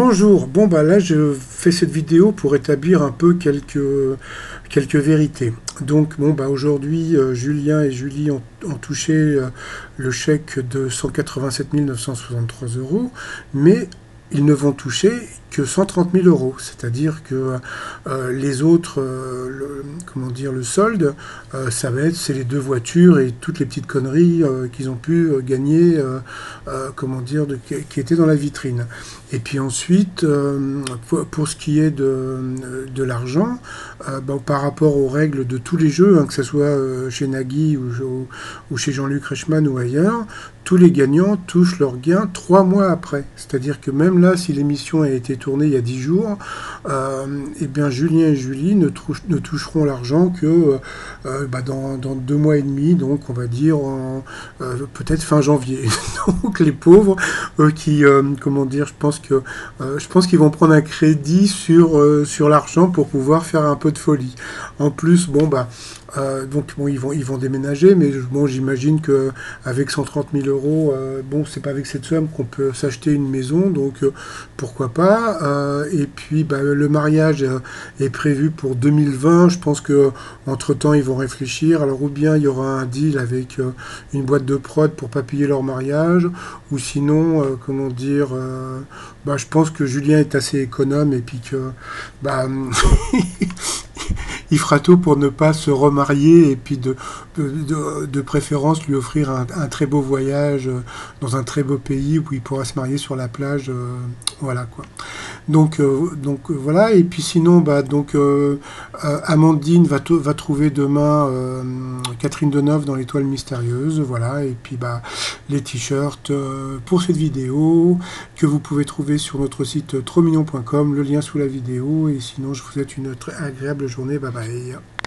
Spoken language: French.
Bonjour, bon bah là je fais cette vidéo pour établir un peu quelques, quelques vérités. Donc bon bah aujourd'hui euh, Julien et Julie ont, touché euh, le chèque de 187 963 euros, mais ils ne vont toucher que 130 000 euros. C'est-à-dire que euh, les autres, euh, comment dire, le solde, euh, ça va être, c'est les deux voitures et toutes les petites conneries qu'ils ont pu gagner, comment dire, qui étaient dans la vitrine. Et puis ensuite, pour, ce qui est de l'argent, par rapport aux règles de tous les jeux, hein, que ce soit chez Nagui ou, chez Jean-Luc Reichmann ou ailleurs, tous les gagnants touchent leur gain trois mois après. C'est-à-dire que même là, si l'émission a été tournée il y a dix jours, euh, eh bien Julien et Julie ne, toucheront l'argent que euh, euh, bah, dans, deux mois et demi, donc on va dire peut-être fin janvier. donc les pauvres, qui, comment dire, je pense que je pense qu'ils vont prendre un crédit sur, sur l'argent pour pouvoir faire un peu de folie. En plus, bon bah euh, donc bon, ils vont, ils vont déménager, mais bon, j'imagine que avec 130 000 euros, euh, bon, c'est pas avec cette somme qu'on peut s'acheter une maison, donc euh, pourquoi pas. et puis, bah, le mariage est prévu pour 2020. Je pense que entre temps, ils vont réfléchir. Alors, ou bien il y aura un deal avec une boîte de prod pour pas payer leur mariage, ou sinon, comment dire, bah, je pense que Julien est assez économe et puis que, bah, il fera tout pour ne pas se remarier et puis de, de, préférence lui offrir un, très beau voyage euh, dans un très beau pays où il pourra se marier sur la plage. Euh, voilà quoi. Donc, euh, donc voilà. Et puis sinon, bah, donc, Amandine va, trouver demain Catherine Deneuve dans l'étoile mystérieuse. Voilà. Et puis bah, les t-shirts pour cette vidéo que vous pouvez trouver sur notre site trosmignon.com, le lien sous la vidéo. Et sinon, je vous souhaite une très agréable journée. Bye bye.